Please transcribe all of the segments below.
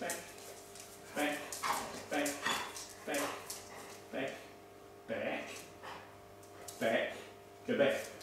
back, back, back, back, back, back, back, go back.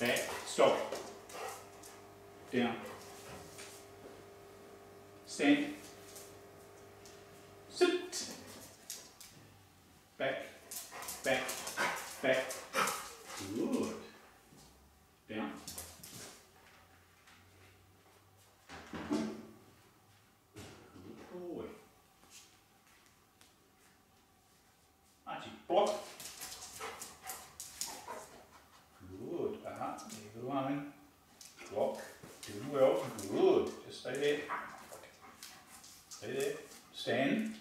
Back. Stop. Down. Stand. Sit. Back. Back. Back. Good. Down. Good boy. Archie, block. Good. Uh-huh. Leave it alone. Block. Do well. Good. Just stay there. Stay there. Stand.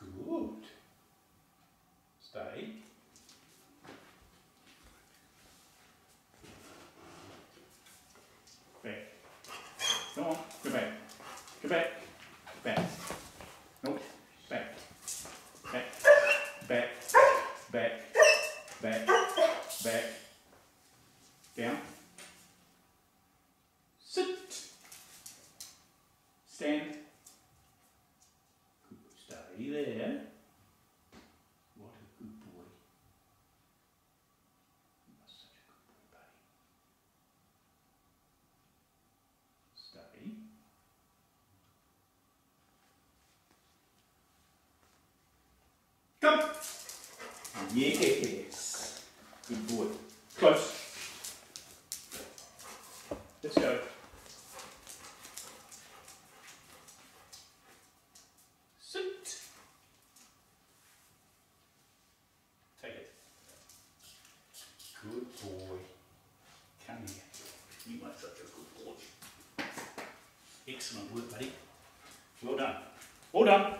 Good. Stay. Back. Come on. Go back. Go back. Back. Nope. Back. Back. Back. Back. Back. Back. Down. Stand. Good. Stay there. What a good boy. You are such a good boy, buddy. Stay. Come. Yes. Good boy. Close. Let's go. Sit. Take it. Good boy. Come here. You are such a good boy. Excellent work, buddy. Well done. All done.